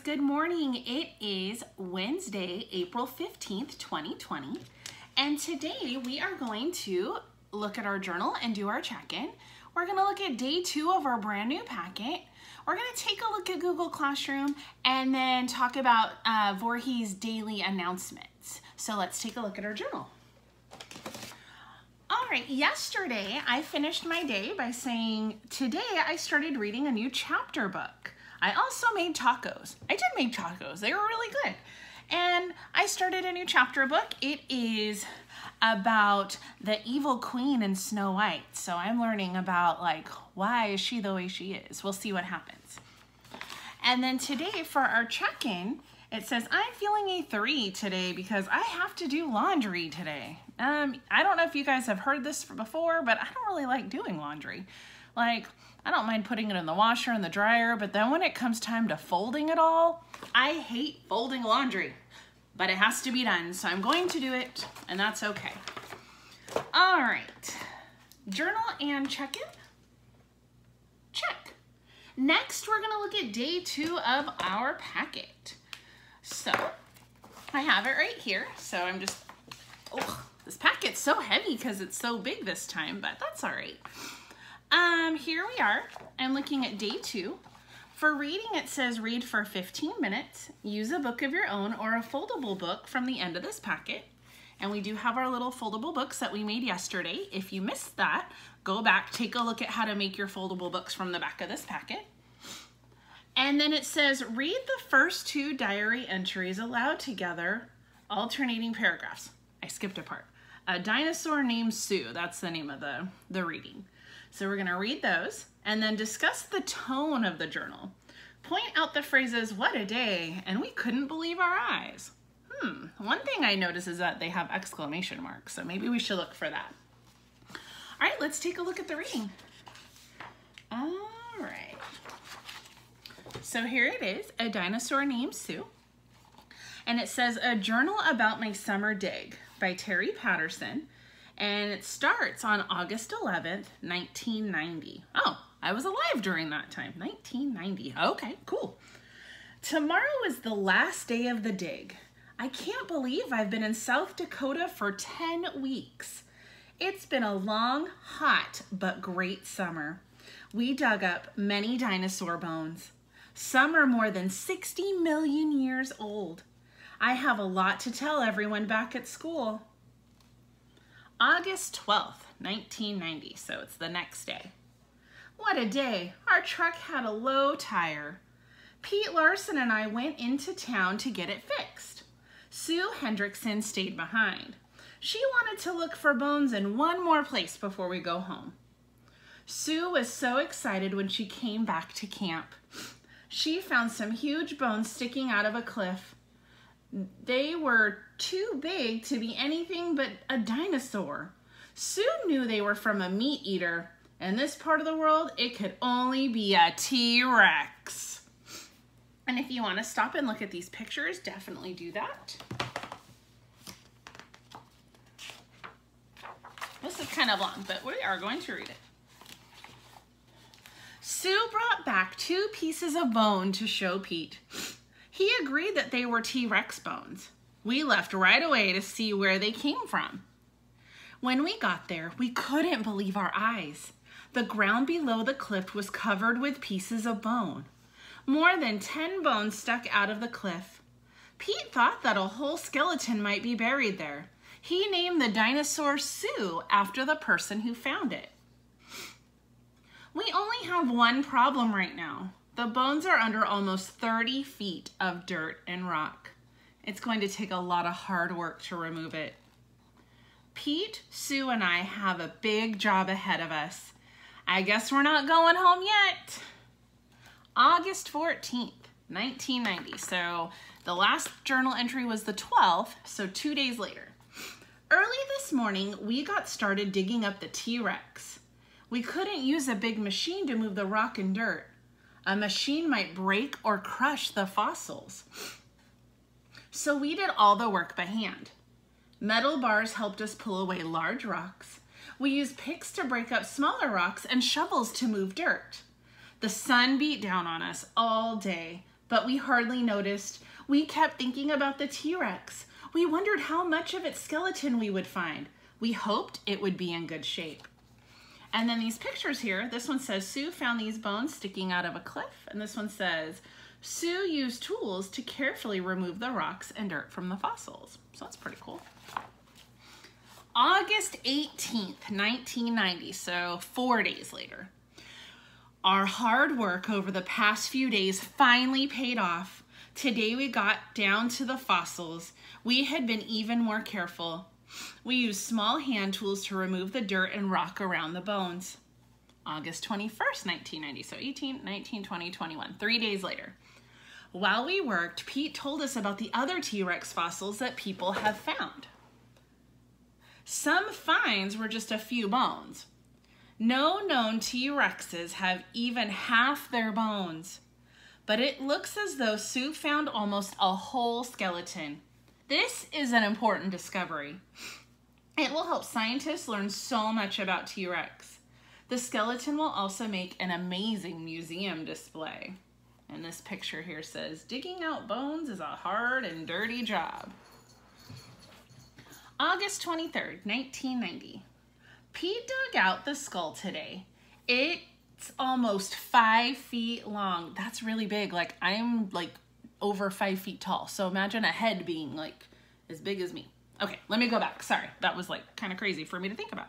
good morning. It is Wednesday, April 15th, 2020. And today we are going to look at our journal and do our check-in. We're gonna look at day two of our brand new packet. We're gonna take a look at Google Classroom and then talk about uh, Voorhees daily announcements. So let's take a look at our journal. All right, yesterday I finished my day by saying, today I started reading a new chapter book. I also made tacos. I did make tacos, they were really good. And I started a new chapter book. It is about the evil queen in Snow White. So I'm learning about like, why is she the way she is? We'll see what happens. And then today for our check-in, it says, I'm feeling a three today because I have to do laundry today. Um, I don't know if you guys have heard this before, but I don't really like doing laundry. Like, I don't mind putting it in the washer and the dryer, but then when it comes time to folding it all, I hate folding laundry, but it has to be done. So I'm going to do it and that's okay. All right, journal and check-in, check. Next, we're gonna look at day two of our packet. So I have it right here. So I'm just, oh, this packet's so heavy because it's so big this time, but that's all right. Um, here we are. I'm looking at day two. For reading, it says read for 15 minutes, use a book of your own or a foldable book from the end of this packet. And we do have our little foldable books that we made yesterday. If you missed that, go back, take a look at how to make your foldable books from the back of this packet. And then it says, read the first two diary entries aloud together, alternating paragraphs. I skipped a part. A dinosaur named Sue, that's the name of the, the reading. So we're gonna read those and then discuss the tone of the journal. Point out the phrases, what a day, and we couldn't believe our eyes. Hmm, one thing I notice is that they have exclamation marks, so maybe we should look for that. All right, let's take a look at the reading. All right. So here it is, A Dinosaur Named Sue. And it says, A Journal About My Summer Dig by Terry Patterson and it starts on August 11th, 1990. Oh, I was alive during that time, 1990. Okay, cool. Tomorrow is the last day of the dig. I can't believe I've been in South Dakota for 10 weeks. It's been a long, hot, but great summer. We dug up many dinosaur bones. Some are more than 60 million years old. I have a lot to tell everyone back at school. August 12th, 1990, so it's the next day. What a day. Our truck had a low tire. Pete Larson and I went into town to get it fixed. Sue Hendrickson stayed behind. She wanted to look for bones in one more place before we go home. Sue was so excited when she came back to camp. She found some huge bones sticking out of a cliff. They were too big to be anything but a dinosaur. Sue knew they were from a meat eater. In this part of the world, it could only be a T-Rex. And if you want to stop and look at these pictures, definitely do that. This is kind of long, but we are going to read it. Sue brought back two pieces of bone to show Pete. He agreed that they were T-Rex bones. We left right away to see where they came from. When we got there, we couldn't believe our eyes. The ground below the cliff was covered with pieces of bone. More than 10 bones stuck out of the cliff. Pete thought that a whole skeleton might be buried there. He named the dinosaur Sue after the person who found it. We only have one problem right now. The bones are under almost 30 feet of dirt and rock. It's going to take a lot of hard work to remove it. Pete, Sue, and I have a big job ahead of us. I guess we're not going home yet. August 14th, 1990. So the last journal entry was the 12th, so two days later. Early this morning, we got started digging up the T-Rex. We couldn't use a big machine to move the rock and dirt. A machine might break or crush the fossils. So we did all the work by hand. Metal bars helped us pull away large rocks. We used picks to break up smaller rocks and shovels to move dirt. The sun beat down on us all day, but we hardly noticed. We kept thinking about the T-Rex. We wondered how much of its skeleton we would find. We hoped it would be in good shape. And then these pictures here, this one says, Sue found these bones sticking out of a cliff. And this one says, Sue used tools to carefully remove the rocks and dirt from the fossils. So that's pretty cool. August 18th, 1990, so four days later. Our hard work over the past few days finally paid off. Today we got down to the fossils. We had been even more careful. We used small hand tools to remove the dirt and rock around the bones. August 21st, 1990, so 18, 19, 20, 21, three days later. While we worked, Pete told us about the other T-Rex fossils that people have found. Some finds were just a few bones. No known T-Rexes have even half their bones, but it looks as though Sue found almost a whole skeleton. This is an important discovery. It will help scientists learn so much about T-Rex. The skeleton will also make an amazing museum display. And this picture here says, digging out bones is a hard and dirty job. August 23rd, 1990. Pete dug out the skull today. It's almost five feet long. That's really big. Like I'm like over five feet tall. So imagine a head being like as big as me. Okay, let me go back. Sorry, that was like kind of crazy for me to think about.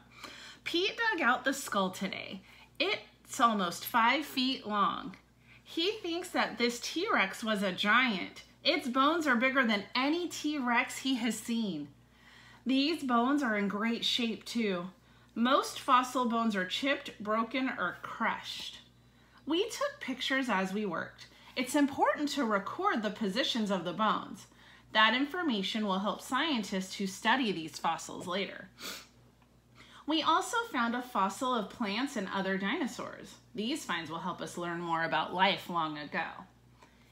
Pete dug out the skull today. It's almost five feet long. He thinks that this T-Rex was a giant. Its bones are bigger than any T-Rex he has seen. These bones are in great shape too. Most fossil bones are chipped, broken, or crushed. We took pictures as we worked. It's important to record the positions of the bones. That information will help scientists who study these fossils later. We also found a fossil of plants and other dinosaurs. These finds will help us learn more about life long ago.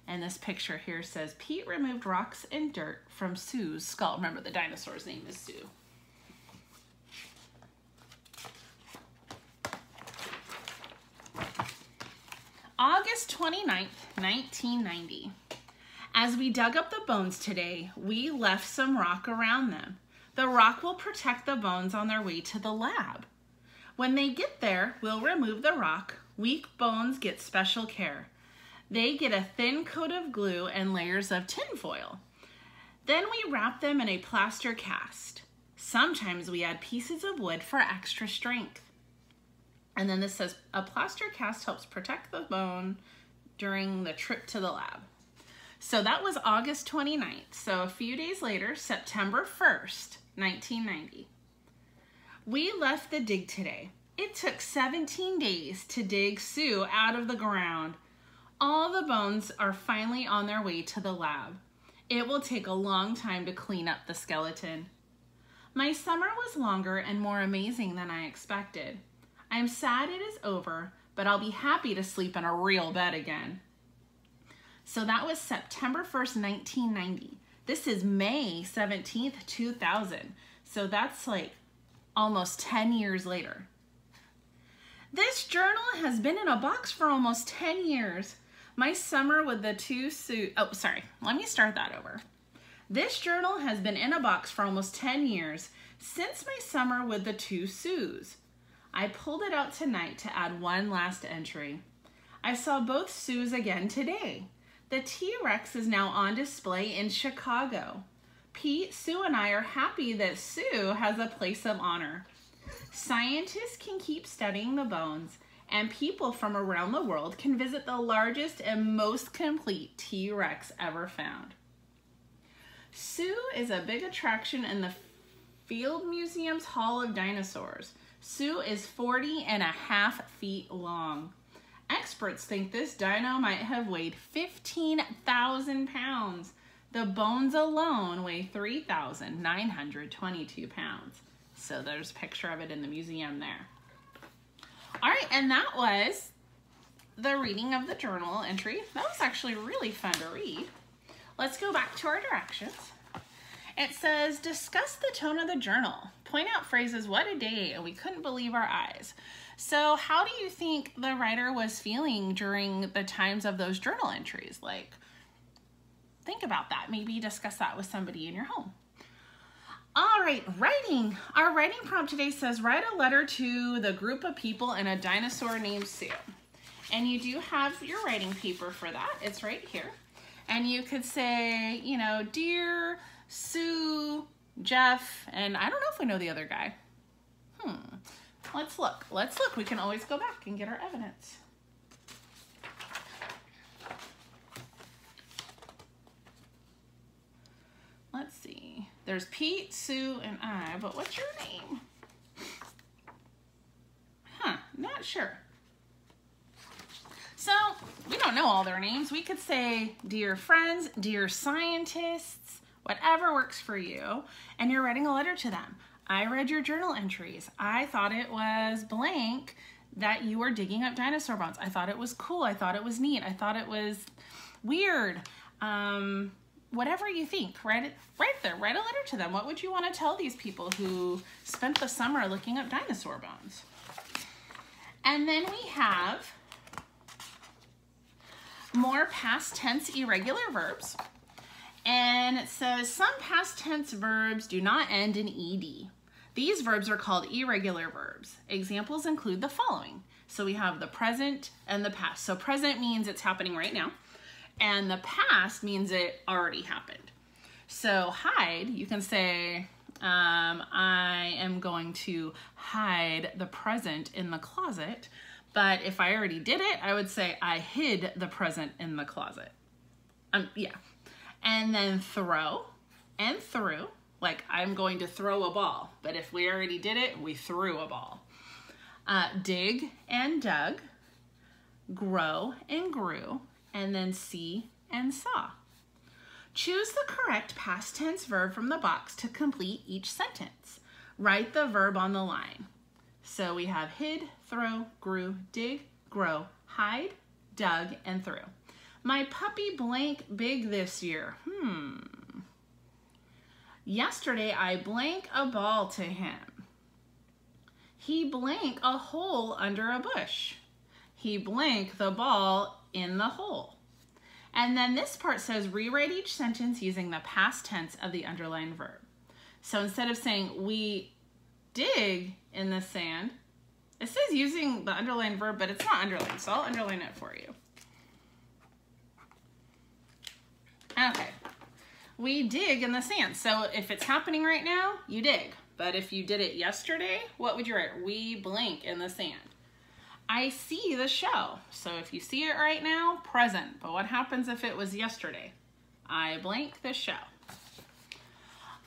And this picture here says, Pete removed rocks and dirt from Sue's skull. Remember, the dinosaur's name is Sue. August 29th, 1990. As we dug up the bones today, we left some rock around them. The rock will protect the bones on their way to the lab. When they get there, we'll remove the rock. Weak bones get special care. They get a thin coat of glue and layers of tin foil. Then we wrap them in a plaster cast. Sometimes we add pieces of wood for extra strength. And then this says, a plaster cast helps protect the bone during the trip to the lab. So that was August 29th. So a few days later, September 1st, 1990. We left the dig today. It took 17 days to dig Sue out of the ground. All the bones are finally on their way to the lab. It will take a long time to clean up the skeleton. My summer was longer and more amazing than I expected. I'm sad it is over, but I'll be happy to sleep in a real bed again. So that was September 1st, 1990. This is May 17th, 2000. So that's like almost 10 years later. This journal has been in a box for almost 10 years. My summer with the two suit, oh, sorry, let me start that over. This journal has been in a box for almost 10 years since my summer with the two Sues. I pulled it out tonight to add one last entry. I saw both Sues again today. The T-Rex is now on display in Chicago. Pete, Sue, and I are happy that Sue has a place of honor. Scientists can keep studying the bones, and people from around the world can visit the largest and most complete T-Rex ever found. Sue is a big attraction in the Field Museum's Hall of Dinosaurs. Sue is 40 and a half feet long. Experts think this dino might have weighed 15,000 pounds. The bones alone weigh 3,922 pounds. So there's a picture of it in the museum there. All right, and that was the reading of the journal entry. That was actually really fun to read. Let's go back to our directions. It says, discuss the tone of the journal. Point out phrases, what a day, and we couldn't believe our eyes. So how do you think the writer was feeling during the times of those journal entries? Like, think about that. Maybe discuss that with somebody in your home. All right, writing. Our writing prompt today says write a letter to the group of people and a dinosaur named Sue. And you do have your writing paper for that. It's right here. And you could say, you know, dear Sue, Jeff, and I don't know if we know the other guy. Hmm. Let's look. Let's look. We can always go back and get our evidence. Let's see. There's Pete, Sue, and I, but what's your name? Huh, not sure. So, we don't know all their names. We could say, dear friends, dear scientists, whatever works for you, and you're writing a letter to them. I read your journal entries. I thought it was blank that you were digging up dinosaur bones. I thought it was cool. I thought it was neat. I thought it was weird. Um, whatever you think, write it right there. Write a letter to them. What would you want to tell these people who spent the summer looking up dinosaur bones? And then we have more past tense irregular verbs. And it says some past tense verbs do not end in ed. These verbs are called irregular verbs. Examples include the following. So we have the present and the past. So present means it's happening right now and the past means it already happened. So hide, you can say, um, I am going to hide the present in the closet. But if I already did it, I would say I hid the present in the closet. Um, yeah. And then throw and threw, like I'm going to throw a ball. But if we already did it, we threw a ball. Uh, dig and dug, grow and grew, and then see and saw. Choose the correct past tense verb from the box to complete each sentence. Write the verb on the line. So we have hid, throw, grew, dig, grow, hide, dug, and threw. My puppy blank big this year. Hmm. Yesterday I blank a ball to him. He blank a hole under a bush. He blank the ball in the hole. And then this part says rewrite each sentence using the past tense of the underlined verb. So instead of saying we dig in the sand, it says using the underlined verb, but it's not underlined, so I'll underline it for you. Okay, we dig in the sand. So if it's happening right now, you dig. But if you did it yesterday, what would you write? We blank in the sand. I see the show. So if you see it right now, present. But what happens if it was yesterday? I blank the show.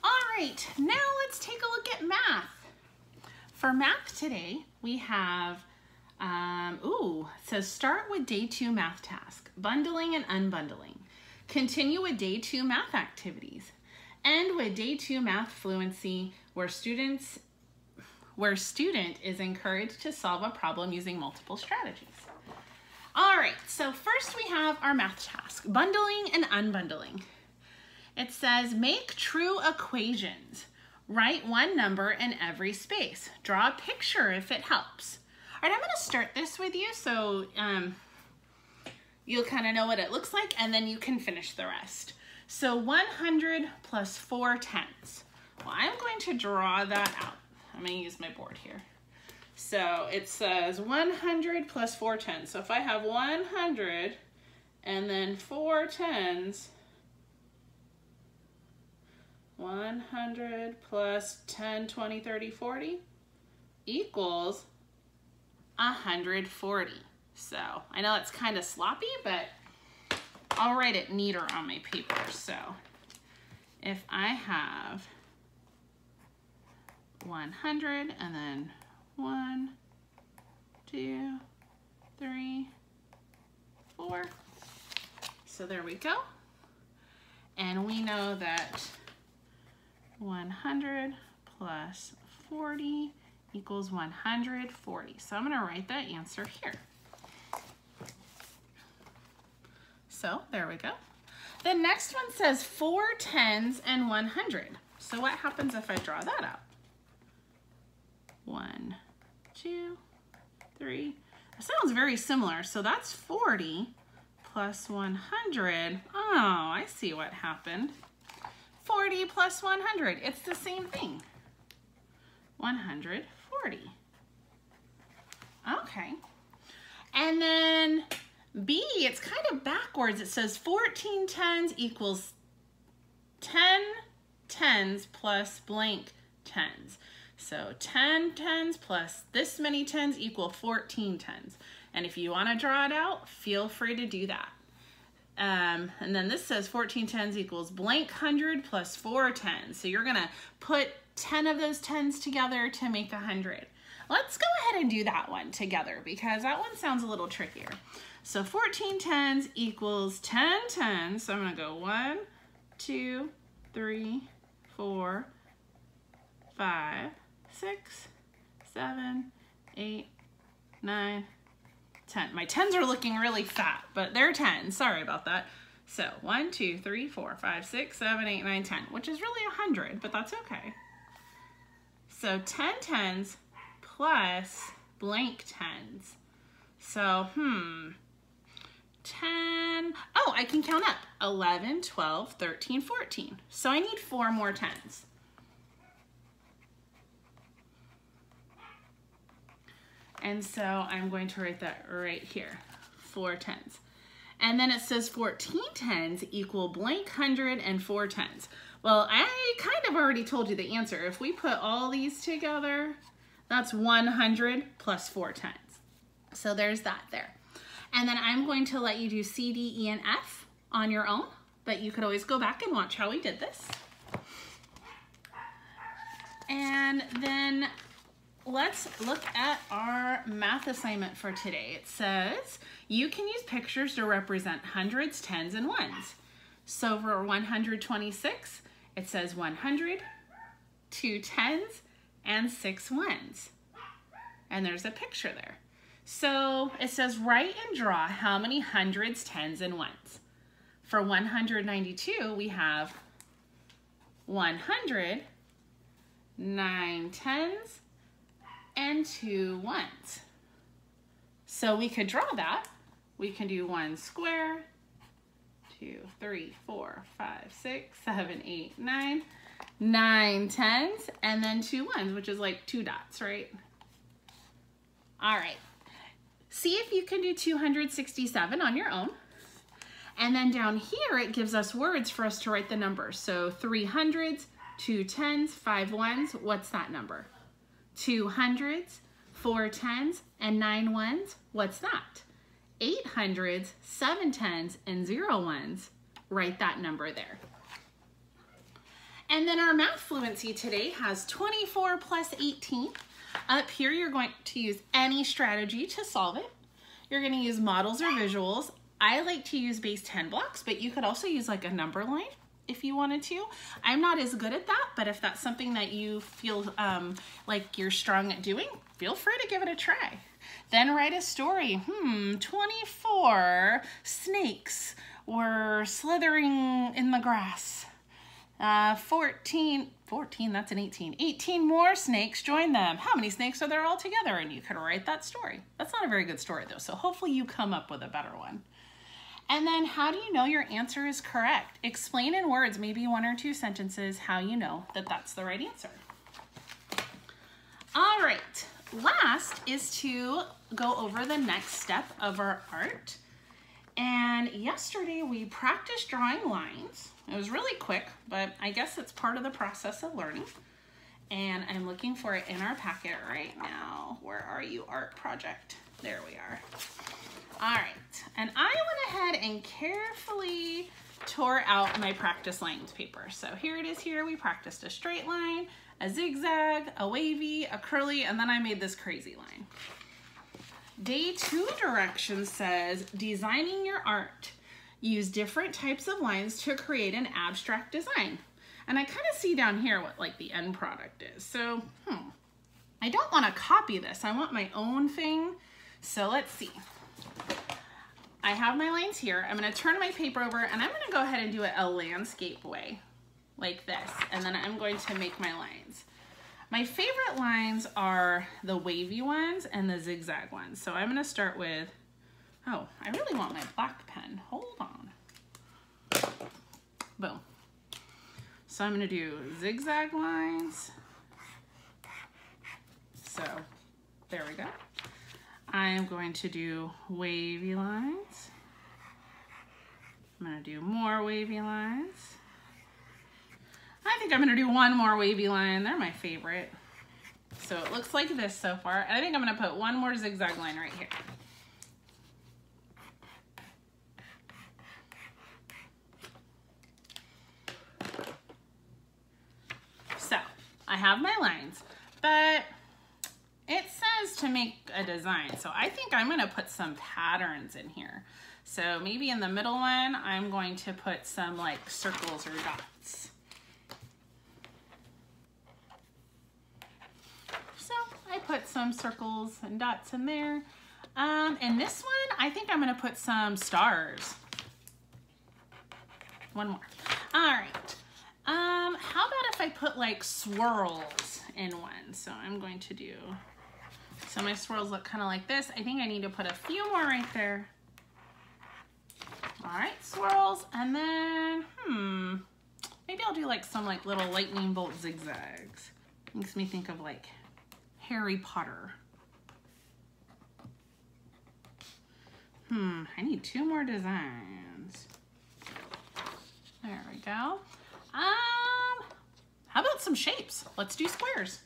All right, now let's take a look at math. For math today, we have, um, ooh, it says start with day two math task, bundling and unbundling. Continue with day two math activities. End with day two math fluency, where students where student is encouraged to solve a problem using multiple strategies. All right, so first we have our math task, bundling and unbundling. It says make true equations. Write one number in every space. Draw a picture if it helps. All right, I'm gonna start this with you so um, you'll kind of know what it looks like and then you can finish the rest. So 100 plus 4 tenths. Well, I'm going to draw that out. I'm gonna use my board here. So it says 100 plus 4 tens. So if I have 100 and then 4 tens, 100 plus 10, 20, 30, 40 equals 140. So I know it's kind of sloppy, but I'll write it neater on my paper. So if I have 100 and then one, two, three, four. So there we go. And we know that 100 plus 40 equals 140. So I'm gonna write that answer here. So there we go. The next one says four tens and 100. So what happens if I draw that out? One, two, three. Sounds very similar. So that's 40 plus 100. Oh, I see what happened. 40 plus 100. It's the same thing. 140. Okay. And then B, it's kind of backwards. It says 14 tens equals 10 tens plus blank tens. So 10 tens plus this many tens equal 14 tens. And if you want to draw it out, feel free to do that. Um, and then this says 14 tens equals blank 100 plus 4 tens. So you're going to put 10 of those tens together to make a 100. Let's go ahead and do that one together because that one sounds a little trickier. So 14 tens equals 10 tens. So I'm to go 1, 2, 3, 4, 5, 6, 7, 8, 9, 10. My 10s are looking really fat, but they're 10. Sorry about that. So 1, 2, 3, 4, 5, 6, 7, 8, 9, 10, which is really 100, but that's okay. So 10 tens plus blank tens. So, hmm, 10, oh, I can count up. 11, 12, 13, 14. So I need four more tens. And so I'm going to write that right here, four tens. And then it says 14 tens equal blank hundred and four tens. Well, I kind of already told you the answer. If we put all these together, that's 100 plus four tens. So there's that there. And then I'm going to let you do C, D, E, and F on your own, but you could always go back and watch how we did this. And then let's look at our math assignment for today. It says you can use pictures to represent hundreds, tens, and ones. So for 126, it says 100, two tens, and six ones. And there's a picture there. So it says write and draw how many hundreds, tens, and ones. For 192, we have 100, nine tens, and two ones. So we could draw that. We can do one square, two, three, four, five, six, seven, eight, nine, nine tens, and then two ones, which is like two dots, right? All right. See if you can do 267 on your own. And then down here, it gives us words for us to write the numbers. So three hundreds, two tens, five ones. What's that number? two hundreds, four tens, and nine ones. What's that? Eight hundreds, seven tens, and zero ones. Write that number there. And then our math fluency today has 24 plus 18. Up here, you're going to use any strategy to solve it. You're gonna use models or visuals. I like to use base 10 blocks, but you could also use like a number line if you wanted to. I'm not as good at that, but if that's something that you feel um, like you're strong at doing, feel free to give it a try. Then write a story. Hmm, 24 snakes were slithering in the grass. Uh, 14, 14, that's an 18. 18 more snakes join them. How many snakes are there all together? And you could write that story. That's not a very good story though, so hopefully you come up with a better one. And then how do you know your answer is correct? Explain in words, maybe one or two sentences, how you know that that's the right answer. All right, last is to go over the next step of our art. And yesterday we practiced drawing lines. It was really quick, but I guess it's part of the process of learning. And I'm looking for it in our packet right now. Where are you, art project? There we are. All right, and I went ahead and carefully tore out my practice lines paper. So here it is here. We practiced a straight line, a zigzag, a wavy, a curly, and then I made this crazy line. Day two direction says, designing your art. Use different types of lines to create an abstract design. And I kind of see down here what like the end product is. So, hmm, I don't want to copy this. I want my own thing. So let's see. I have my lines here. I'm gonna turn my paper over and I'm gonna go ahead and do it a landscape way, like this. And then I'm going to make my lines. My favorite lines are the wavy ones and the zigzag ones. So I'm gonna start with Oh, I really want my black pen. Hold on. Boom. So I'm gonna do zigzag lines. So there we go. I am going to do wavy lines. I'm gonna do more wavy lines. I think I'm gonna do one more wavy line. They're my favorite. So it looks like this so far. And I think I'm gonna put one more zigzag line right here. So I have my lines, but it says to make a design. So I think I'm gonna put some patterns in here. So maybe in the middle one, I'm going to put some like circles or dots. So I put some circles and dots in there. Um, and this one, I think I'm gonna put some stars. One more. All right. Um, how about if I put like swirls in one? So I'm going to do, so my swirls look kind of like this. I think I need to put a few more right there. All right, swirls, and then, hmm, maybe I'll do like some like little lightning bolt zigzags. Makes me think of like Harry Potter. Hmm, I need two more designs. There we go. Um, how about some shapes? Let's do squares.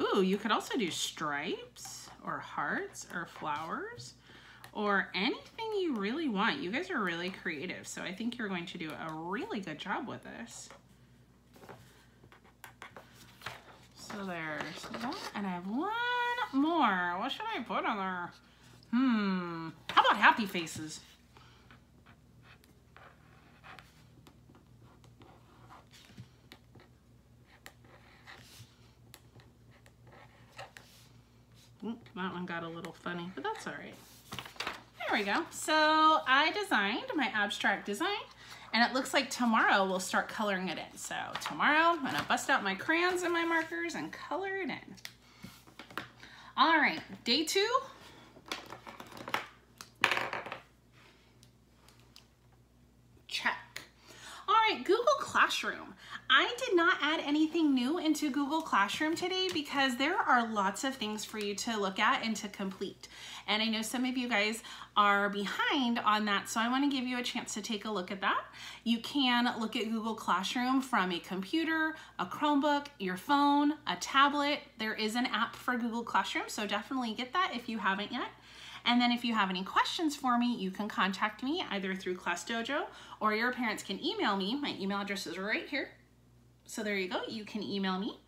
Ooh, you could also do stripes or hearts or flowers or anything you really want. You guys are really creative, so I think you're going to do a really good job with this. So there's that, and I have one more. What should I put on there? Hmm, how about happy faces? That one got a little funny, but that's all right. There we go. So I designed my abstract design and it looks like tomorrow we'll start coloring it in. So tomorrow I'm gonna bust out my crayons and my markers and color it in. All right, day two. Check. All right, Google Classroom. I did not add anything new into Google Classroom today because there are lots of things for you to look at and to complete. And I know some of you guys are behind on that, so I wanna give you a chance to take a look at that. You can look at Google Classroom from a computer, a Chromebook, your phone, a tablet. There is an app for Google Classroom, so definitely get that if you haven't yet. And then if you have any questions for me, you can contact me either through Class Dojo or your parents can email me. My email address is right here. So there you go, you can email me.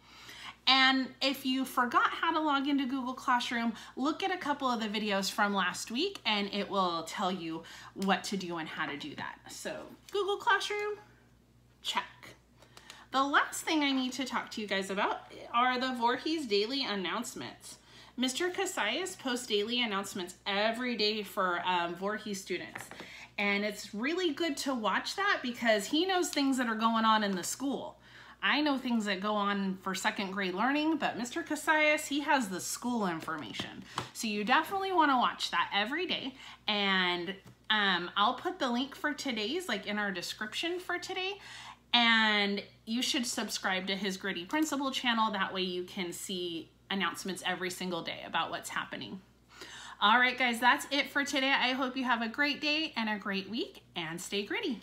And if you forgot how to log into Google Classroom, look at a couple of the videos from last week and it will tell you what to do and how to do that. So Google Classroom, check. The last thing I need to talk to you guys about are the Voorhees daily announcements. Mr. Casallas posts daily announcements every day for um, Voorhees students. And it's really good to watch that because he knows things that are going on in the school. I know things that go on for second grade learning, but Mr. Casallas, he has the school information. So you definitely want to watch that every day. And um, I'll put the link for today's like in our description for today. And you should subscribe to his Gritty Principal channel. That way you can see announcements every single day about what's happening. All right, guys, that's it for today. I hope you have a great day and a great week and stay gritty.